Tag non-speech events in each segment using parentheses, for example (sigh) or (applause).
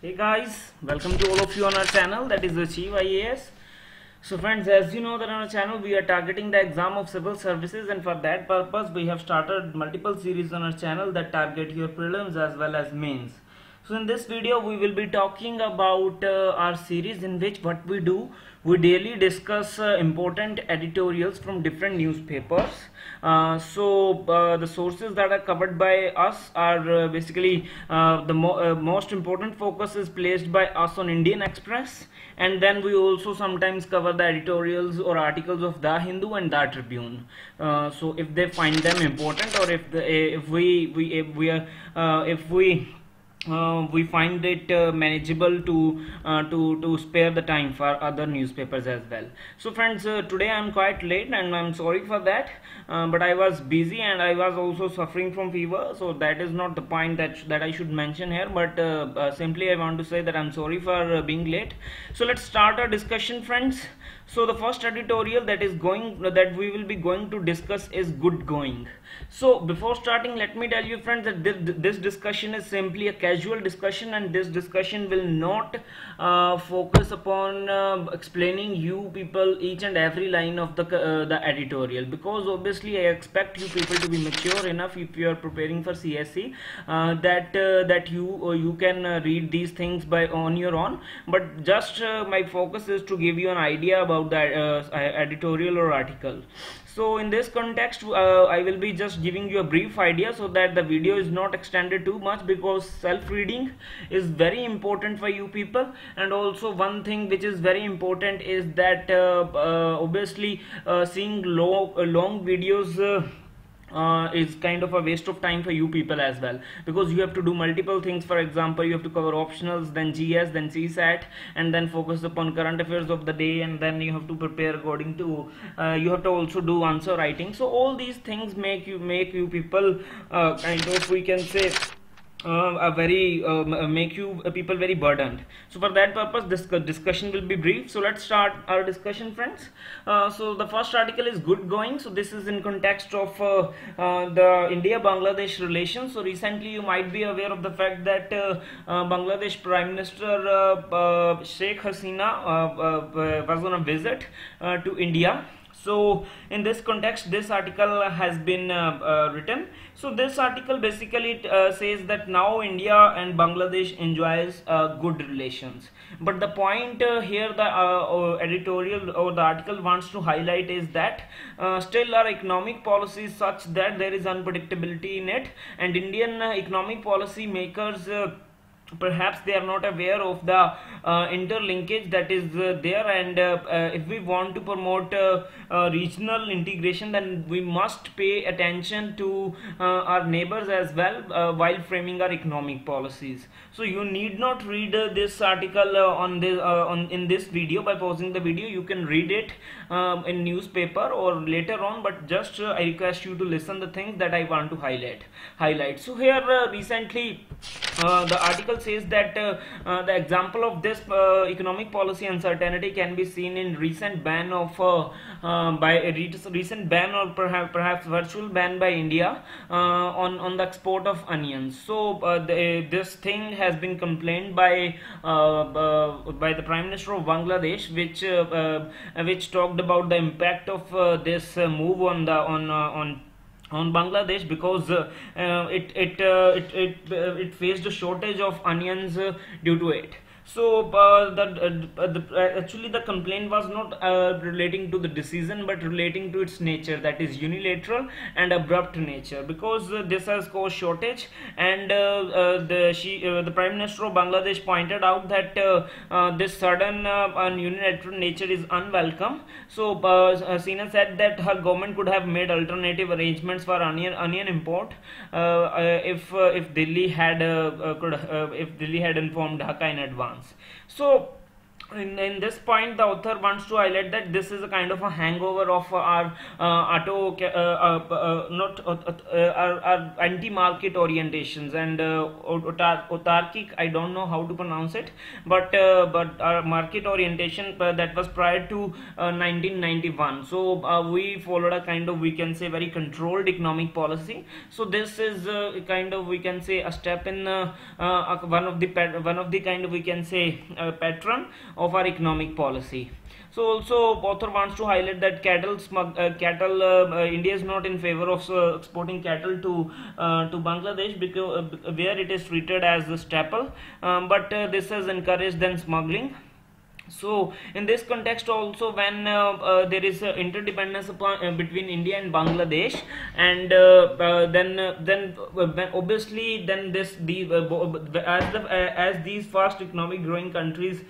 Hey guys, welcome to all of you on our channel that is Achieve IAS. So friends, as you know that on our channel we are targeting the exam of civil services and for that purpose we have started multiple series on our channel that target your prelims as well as mains. So in this video we will be talking about uh, our series in which what we do we daily discuss uh, important editorials from different newspapers. Uh, so uh, the sources that are covered by us are uh, basically uh, the mo most important focus is placed by us on Indian Express and then we also sometimes cover the editorials or articles of the Hindu and the Tribune. So if they find them important or if the, if we we if we are if we uh, we find it uh, manageable to uh, to to spare the time for other newspapers as well. So friends uh, today i'm quite late and i'm sorry for that uh, but i was busy and i was also suffering from fever so that is not the point that that i should mention here but uh, simply i want to say that i'm sorry for being late. So let's start our discussion friends so the first editorial that is going that we will be going to discuss is good going. So before starting let me tell you friends that this, this discussion is simply a casual discussion and this discussion will not uh, focus upon uh, explaining you people each and every line of the uh, the editorial. Because obviously I expect you people to be mature enough if you are preparing for CSE uh, that uh, that you uh, you can read these things by on your own. But just my focus is to give you an idea about the editorial or article. So in this context uh, I will be just giving you a brief idea so that the video is not extended too much because self-reading is very important for you people. And also one thing which is very important is that uh, uh, obviously uh, seeing long, uh, long videos uh, is kind of a waste of time for you people as well. Because you have to do multiple things. For example you have to cover optionals then gs then csat and then focus upon current affairs of the day and then you have to prepare according to uh, you have to also do answer writing. So all these things make you make you people uh, kind of we can say uh, a very uh, make you uh, people very burdened. So for that purpose this discussion will be brief. So let's start our discussion friends. Uh, so the first article is good going. So this is in context of uh, uh, the india bangladesh relations so recently you might be aware of the fact that bangladesh prime minister sheikh hasina was on a visit to india so in this context this article has been uh, uh, written. So this article basically uh, says that now india and bangladesh enjoys uh, good relations. But the point uh, here the uh, editorial or the article wants to highlight is that still our economic policy is such that there is unpredictability in it. And indian economic policy makers perhaps they are not aware of the uh, interlinkage that is uh, there and uh, uh if we want to promote uh, uh, regional integration then we must pay attention to our neighbors as well while framing our economic policies so you need not read uh, this article uh, on this uh, on in this video by pausing the video you can read it um, in newspaper or later on but just I request you to listen the things that I want to highlight highlight so here recently the article says that uh, uh, the example of this uh, economic policy uncertainty can be seen in recent ban of um, by a recent ban or perhaps perhaps virtual ban by India on on the export of onions. So the, this thing has been complained by by the Prime Minister of Bangladesh, which which talked about the impact of this move on the on on on Bangladesh because uh, uh, it it, uh, it it uh, it faced a shortage of onions uh, due to it so uh, uh, uh, actually the complaint was not uh, relating to the decision but relating to its nature that is unilateral and abrupt nature. Because uh, this has caused shortage and uh, the she the prime minister of bangladesh pointed out that this sudden and unilateral nature is unwelcome. So Sina said that her government could have made alternative arrangements for onion onion import if if Delhi had could if Delhi had informed Dhaka in advance so in, in this point the author wants to highlight that this is a kind of a hangover of our uh, auto uh, uh, uh not uh, uh, our, our, anti-market orientations. And autarkic i don't know how to pronounce it but but our market orientation that was prior to 1991 so we followed a kind of we can say very controlled economic policy. So this is a kind of we can say a step in one of the one of the kind of we can say pattern of our economic policy. So also author wants to highlight that cattle smug, uh, cattle uh, uh, India is not in favor of uh, exporting cattle to uh, to Bangladesh because uh, where it is treated as a staple. Um, but this has encouraged then smuggling so in this context also when uh, uh, there is uh, interdependence upon, uh, between india and bangladesh and uh, uh, then then obviously then this the as the as these fast economic growing countries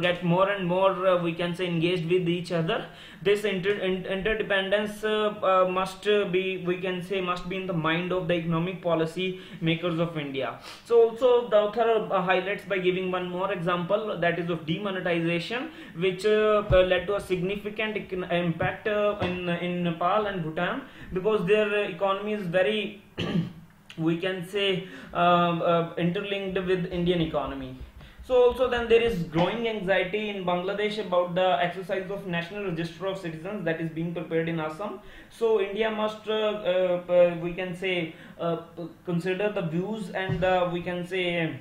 get more and more we can say engaged with each other this inter interdependence must be we can say must be in the mind of the economic policy makers of india. So also the author highlights by giving one more example that is of demonetization which uh, uh, led to a significant impact uh, in, in Nepal and Bhutan because their economy is very (clears throat) we can say interlinked with Indian economy. So also then there is growing anxiety in Bangladesh about the exercise of National Register of Citizens that is being prepared in Assam. So India must uh, uh, we can say uh, consider the views and we can say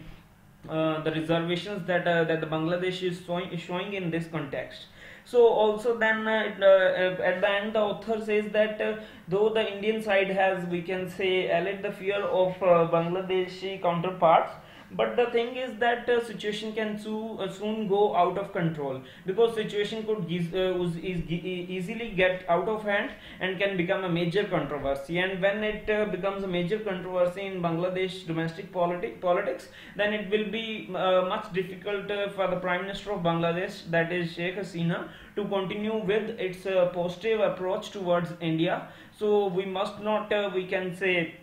uh, the reservations that uh, that the Bangladesh is showing, showing in this context. So also then uh, uh at the end the author says that uh, though the Indian side has we can say allayed the fear of Bangladeshi counterparts but the thing is that uh, situation can so, uh, soon go out of control. Because situation could uh, easily get out of hand and can become a major controversy. And when it uh, becomes a major controversy in Bangladesh domestic politi politics then it will be uh, much difficult uh, for the Prime Minister of Bangladesh that is Sheikh Hasina to continue with its positive approach towards India. So we must not we can say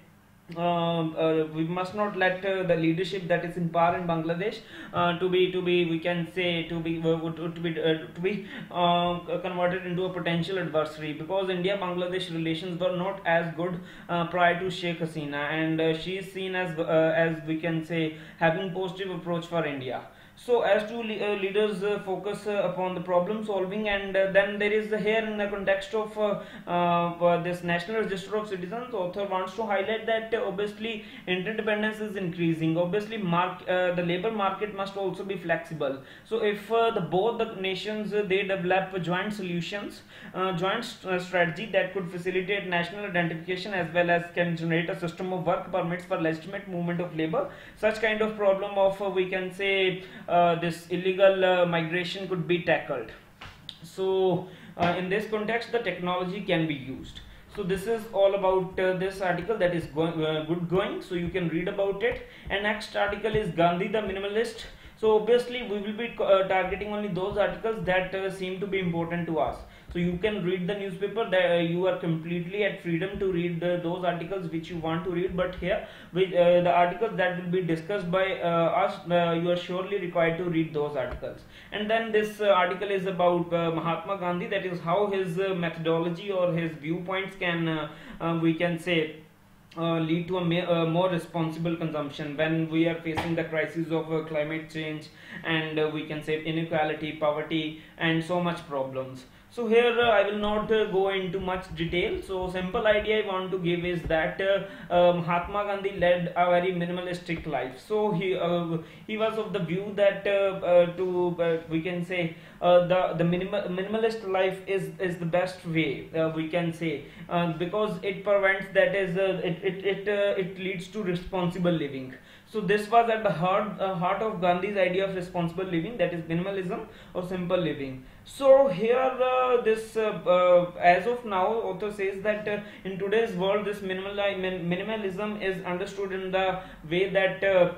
we must not let uh, the leadership that is in power in Bangladesh uh, to be to be we can say to be uh, to, be uh, to be uh, converted into a potential adversary. Because India Bangladesh relations were not as good prior to Sheikh Hasina. And she is seen as as we can say having positive approach for India so as to le uh, leaders uh, focus uh, upon the problem solving and uh, then there is here in the context of uh, uh, this national register of citizens author wants to highlight that obviously interdependence is increasing. Obviously mark the labor market must also be flexible. So if the both the nations they develop joint solutions joint st strategy that could facilitate national identification as well as can generate a system of work permits for legitimate movement of labor such kind of problem of we can say this illegal uh, migration could be tackled. So uh, in this context the technology can be used. So this is all about uh, this article that is going uh, good going so you can read about it. And next article is gandhi the minimalist. So obviously we will be uh, targeting only those articles that seem to be important to us so you can read the newspaper that uh, you are completely at freedom to read the, those articles which you want to read. But here with uh, the articles that will be discussed by uh, us uh, you are surely required to read those articles. And then this uh, article is about Mahatma Gandhi that is how his methodology or his viewpoints can we can say uh, lead to a more responsible consumption. When we are facing the crisis of uh, climate change and we can say inequality poverty and so much problems so here uh, I will not uh, go into much detail. So simple idea I want to give is that uh, um, Mahatma Gandhi led a very minimalistic life. So he uh, he was of the view that uh, uh, to we can say the the minimal, minimalist life is is the best way we can say. Because it prevents that is it it it, it leads to responsible living so this was at the heart, uh, heart of Gandhi's idea of responsible living, that is minimalism or simple living. So here, uh, this uh, uh as of now, author says that uh, in today's world, this minimal, minimalism is understood in the way that uh,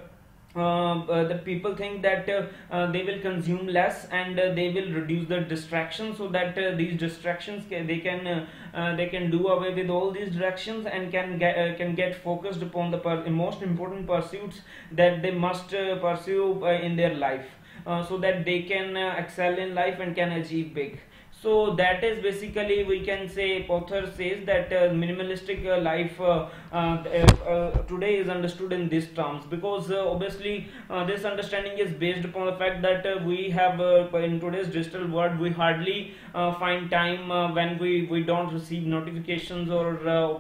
the people think that uh, uh they will consume less and uh, they will reduce the distractions so that uh, these distractions they can they can do away with all these directions and can get can get focused upon the most important pursuits that they must pursue in their life. Uh, so that they can uh, excel in life and can achieve big so that is basically we can say author says that uh, minimalistic uh, life uh, uh, uh today is understood in these terms. Because uh, obviously uh, this understanding is based upon the fact that uh, we have uh, in today's digital world we hardly find time when we we don't receive notifications or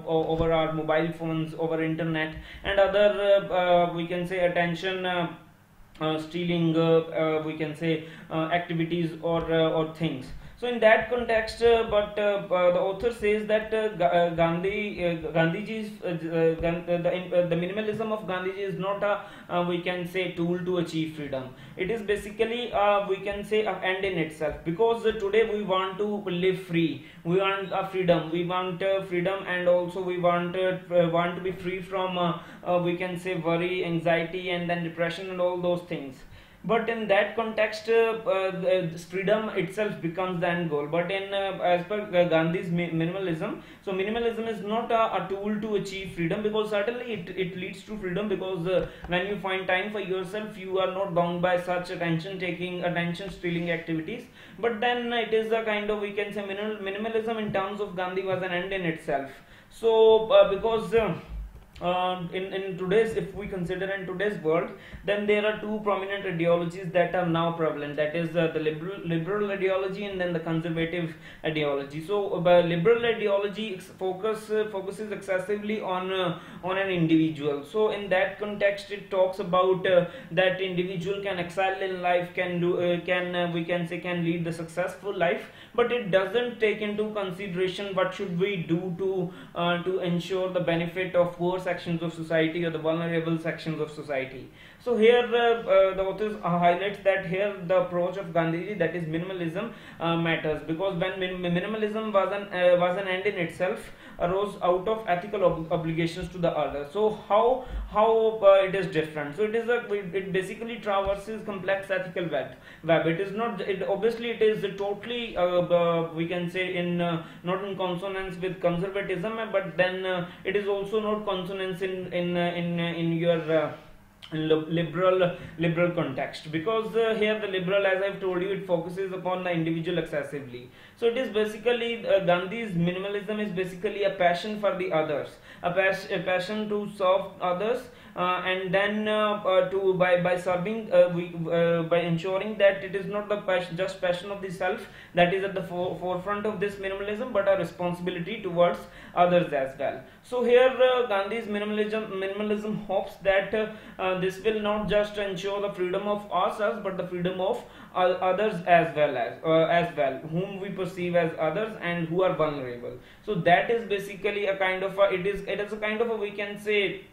over our mobile phones over internet and other we can say attention stealing we can say activities or or things so in that context, uh, but uh, uh, the author says that uh, uh, Gandhi, uh, Gandhiji's the, the minimalism of Gandhiji is not a we can say tool to achieve freedom. It is basically we can say an end in itself because today we want to live free. We want a freedom. We want freedom and also we want want to be free from we can say worry, anxiety, and then depression and all those things but in that context uh, uh, freedom itself becomes the end goal. But in uh, as per gandhi's minimalism so minimalism is not a, a, tool to achieve freedom because certainly it, it leads to freedom because when you find time for yourself you are not bound by such attention taking attention stealing activities. But then it is a kind of we can say minimal, minimalism in terms of gandhi was an end in itself. So because uh, in, in today's if we consider in today's world then there are two prominent ideologies that are now prevalent. That is uh, the liberal liberal ideology and then the conservative ideology. So uh, liberal ideology focus uh, focuses excessively on uh, on an individual. So in that context it talks about uh, that individual can excel in life can do can we can say can lead the successful life but it doesn't take into consideration what should we do to to ensure the benefit of poor sections of society or the vulnerable sections of society. So here uh, uh, the authors uh, highlights that here the approach of Gandhiji that is minimalism uh, matters because when min minimalism was an uh, was an end in itself arose out of ethical ob obligations to the other. So how how uh, it is different? So it is a it basically traverses complex ethical web. Web. It is not. It obviously it is totally we can say in not in consonance with conservatism, but then it is also not consonance in in in in your liberal liberal context. Because uh, here the liberal as i've told you it focuses upon the individual excessively. So it is basically uh, gandhi's minimalism is basically a passion for the others. A, pas a passion to serve others and then uh, uh, to by by serving we, by ensuring that it is not the passion, just passion of the self that is at the for forefront of this minimalism but a responsibility towards others as well. So here gandhi's minimalism minimalism hopes that this will not just ensure the freedom of ourselves but the freedom of others as well as uh, as well whom we perceive as others and who are vulnerable. So that is basically a kind of a, it is it is a kind of a we can say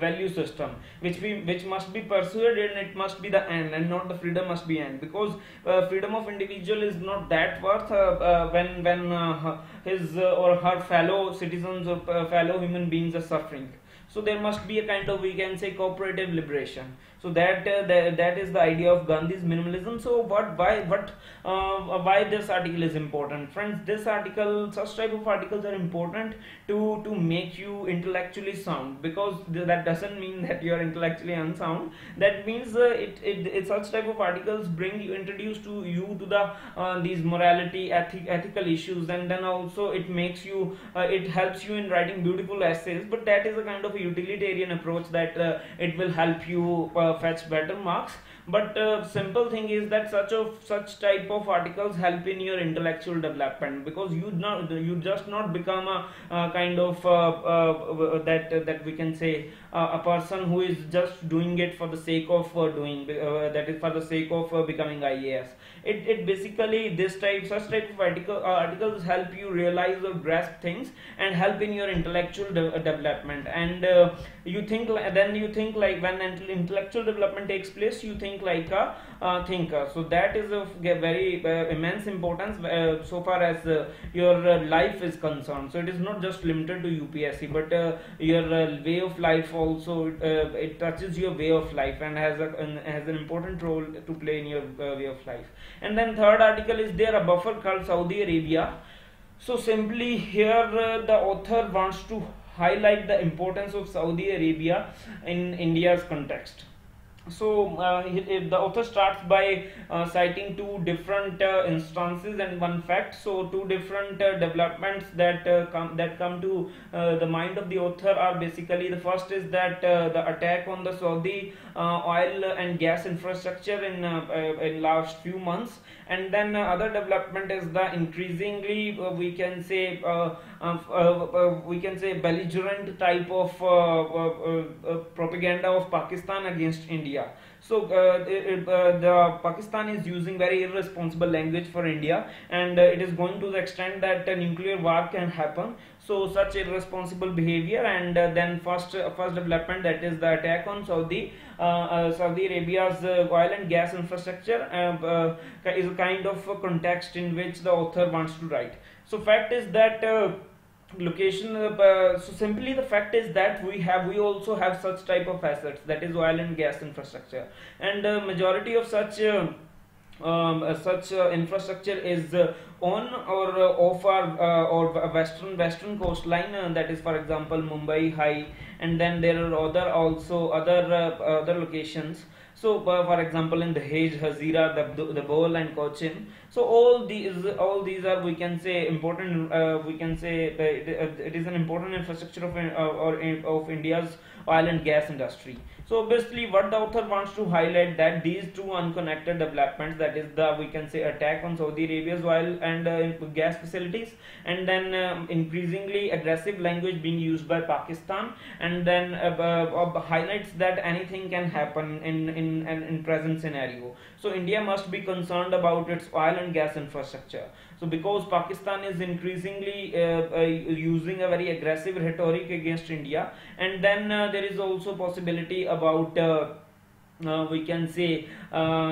value system which we which must be pursued and it must be the end and not the freedom must be end. Because uh, freedom of individual is not that worth uh, uh, when when uh, his or her fellow citizens or uh, fellow human beings are suffering. So there must be a kind of we can say cooperative liberation so that uh, that, that is the idea of gandhi's minimalism. So what why what uh, why this article is important? Friends this article such type of articles are important to to make you intellectually sound. Because th that doesn't mean that you are intellectually unsound. That means uh, it, it, it such type of articles bring you introduce to you to the uh, these morality ethic, ethical issues. And then also it makes you uh, it helps you in writing beautiful essays. But that is a kind of a utilitarian approach that uh, it will help you fetch better marks. But uh, simple thing is that such of such type of articles help in your intellectual development because you not you just not become a, kind of uh, uh, that that we can say uh, a person who is just doing it for the sake of uh, doing uh, that is for the sake of becoming IAS it, it basically this type such type of article, uh, articles help you realize or grasp things and help in your intellectual de uh, development. And uh, you think then you think like when intellectual development takes place you think like a uh, thinker. So that is of very uh, immense importance uh, so far as uh, your uh, life is concerned. So it is not just limited to upsc but uh, your way of life also it touches your way of life and has a has an important role to play in your way of life. And then third article is there a buffer called saudi arabia. So simply here the author wants to highlight the importance of Saudi Arabia in India's context. So uh, the author starts by uh, citing two different uh, instances and one fact so two different uh, developments that uh, come that come to uh, the mind of the author are basically the first is that the attack on the saudi oil and gas infrastructure in in last few months. And then other development is the increasingly we can say we can say belligerent type of propaganda of pakistan against india. So uh, uh, the Pakistan is using very irresponsible language for India, and uh, it is going to the extent that a nuclear war can happen. So such irresponsible behavior, and uh, then first uh, first development that is the attack on Saudi uh, Saudi Arabia's oil and gas infrastructure is a kind of context in which the author wants to write. So fact is that location uh, so simply the fact is that we have we also have such type of assets that is oil and gas infrastructure. And uh, majority of such uh, um, uh, such uh, infrastructure is uh, on or off our or western western coastline that is for example Mumbai high and then there are other also other other locations so, for example, in the Dahej, Hazira, the the Bhol and Cochin. So, all these all these are we can say important. Uh, we can say uh, it is an important infrastructure of uh, or of India's oil and gas industry. So obviously what the author wants to highlight that these two unconnected developments that is the we can say attack on Saudi Arabia's oil and uh, gas facilities and then um, increasingly aggressive language being used by Pakistan and then uh, uh, highlights that anything can happen in, in, in, in present scenario. So India must be concerned about its oil and gas infrastructure. So because Pakistan is increasingly uh, uh, using a very aggressive rhetoric against India and then uh, there is also possibility about uh, uh, we can say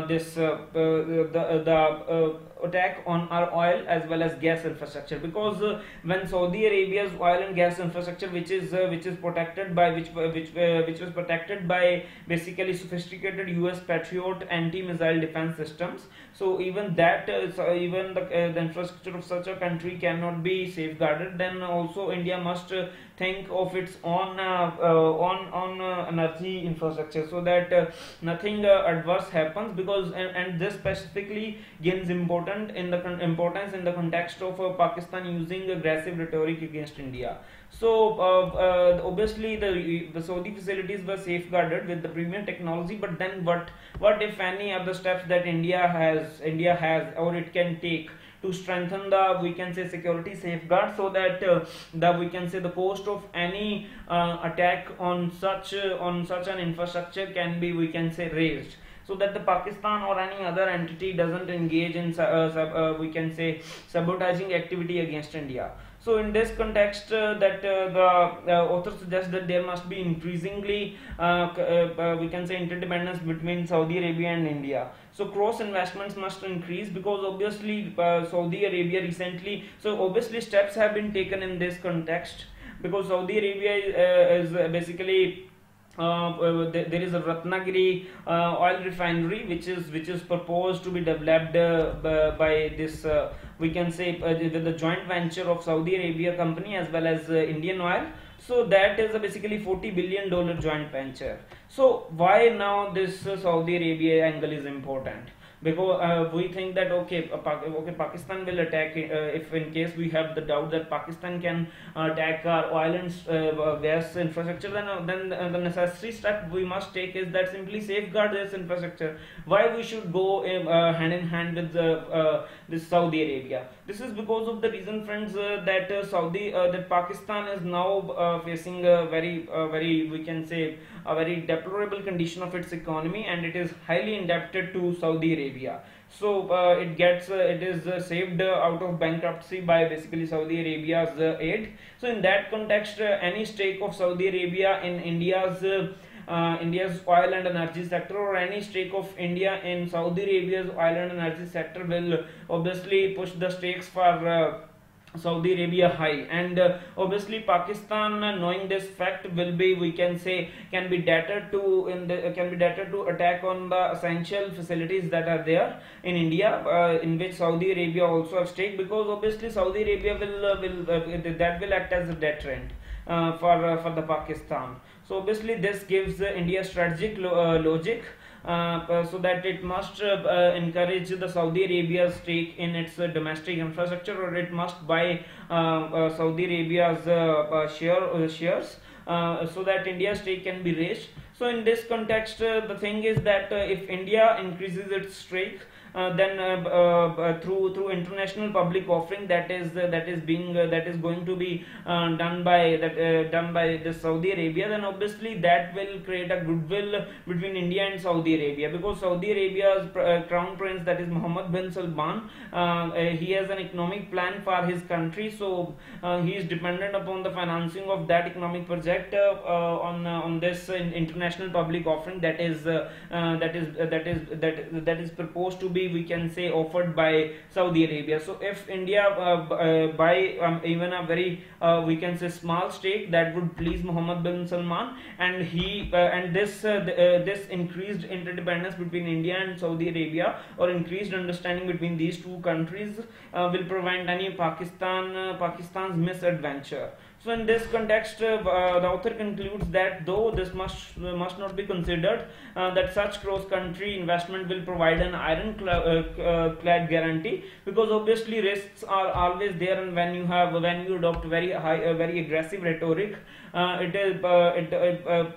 this the the attack on our oil as well as gas infrastructure. Because uh, when Saudi Arabia's oil and gas infrastructure which is uh, which is protected by which which uh, which was protected by basically sophisticated US Patriot anti-missile defense systems so even that uh, so even the, uh, the infrastructure of such a country cannot be safeguarded then also India must uh, think of its own on on energy infrastructure so that nothing adverse happens because and, and this specifically gains important in the importance in the context of uh, Pakistan using aggressive rhetoric against India. So uh, uh, obviously the the Saudi facilities were safeguarded with the premium technology, but then what what if any other steps that India has India has or it can take to strengthen the we can say security safeguard so that uh, the we can say the cost of any uh, attack on such uh, on such an infrastructure can be we can say raised so that the Pakistan or any other entity doesn't engage in uh, uh, we can say sabotaging activity against India. So in this context, uh, that uh, the uh, author suggests that there must be increasingly, uh, we can say, interdependence between Saudi Arabia and India. So cross investments must increase because obviously Saudi Arabia recently, so obviously steps have been taken in this context because Saudi Arabia is basically uh, uh there is a Ratnagiri uh, oil refinery which is which is proposed to be developed uh, by this uh, we can say the, the, joint venture of Saudi Arabia company as well as Indian Oil so that is a basically 40 billion dollar joint venture. So why now this Saudi Arabia angle is important because uh, we think that okay uh, okay Pakistan will attack uh, if in case we have the doubt that Pakistan can attack our oil and uh, gas infrastructure then uh, then the necessary step we must take is that simply safeguard this infrastructure why we should go um, uh, hand in hand with the, this Saudi Arabia this is because of the reason friends that Saudi that Pakistan is now facing a very very we can say a very deplorable condition of its economy and it is highly indebted to Saudi Arabia. So uh, it gets uh, it is uh, saved uh, out of bankruptcy by basically Saudi Arabia's uh, aid. So in that context, uh, any stake of Saudi Arabia in India's India's oil and energy sector or any stake of India in Saudi Arabia's oil and energy sector will obviously push the stakes for Saudi Arabia high. And uh, obviously Pakistan uh, knowing this fact will be we can say can be debtor to in the uh, can be debtor to attack on the essential facilities that are there in India uh, in which Saudi Arabia also have stake. Because obviously Saudi Arabia will uh, will uh, that will act as a deterrent for for the Pakistan. So obviously this gives India strategic lo logic Uh, so that it must uh, uh encourage the Saudi Arabia's stake in its uh, domestic infrastructure or it must buy Saudi Arabia's share shares so that India's stake can be raised. So in this context, the thing is that if India increases its stake, uh, Uh, then uh, uh, uh, through through international public offering that is uh, that is being that is going to be done by that done by the Saudi Arabia then obviously that will create a goodwill between India and Saudi Arabia. Because Saudi Arabia's crown prince that is Mohammed bin Salman he has an economic plan for his country. So he is dependent upon the financing of that economic project on on this international public offering that is that is that is that that is proposed to be be we can say offered by Saudi Arabia. So if India uh, uh, buy um, even a very uh, we can say small stake that would please Mohammed bin Salman. And he uh, and this the, this increased interdependence between India and Saudi Arabia or increased understanding between these two countries will prevent any Pakistan Pakistan's misadventure so in this context, uh, uh, the author concludes that though this must uh, must not be considered, uh, that such cross-country investment will provide an ironclad uh, uh guarantee because obviously risks are always there, and when you have when you adopt very high, very aggressive rhetoric, it is it it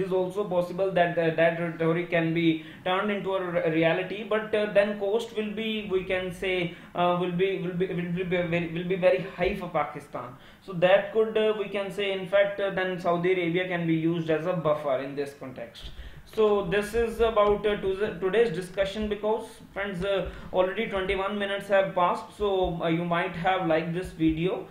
is also possible that uh, that rhetoric can be turned into a reality but uh, then cost will be we can say uh, will be will be will be very, will be very high for pakistan. So that could uh, we can say in fact uh, then saudi arabia can be used as a buffer in this context. So this is about uh, today's discussion because friends already 21 minutes have passed so you might have liked this video.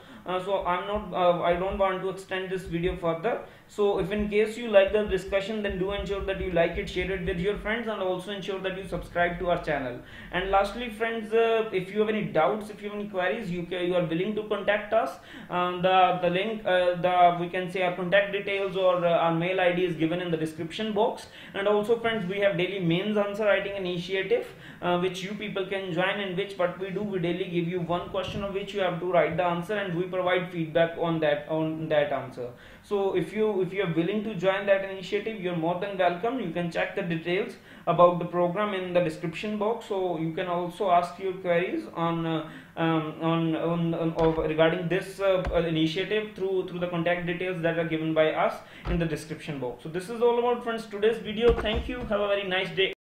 So i'm not i don't want to extend this video further so if in case you like the discussion then do ensure that you like it share it with your friends and also ensure that you subscribe to our channel. And lastly friends uh, if you have any doubts if you have any queries you can, you are willing to contact us. Um, the the link uh, the we can say our contact details or uh, our mail id is given in the description box. And also friends we have daily mains answer writing initiative uh, which you people can join in which what we do we daily give you one question of which you have to write the answer and we provide feedback on that on that answer so if you if you are willing to join that initiative you're more than welcome. You can check the details about the program in the description box. So you can also ask your queries on uh, um, on, on, on regarding this uh, initiative through through the contact details that are given by us in the description box. So this is all about friends. Today's video. Thank you. Have a very nice day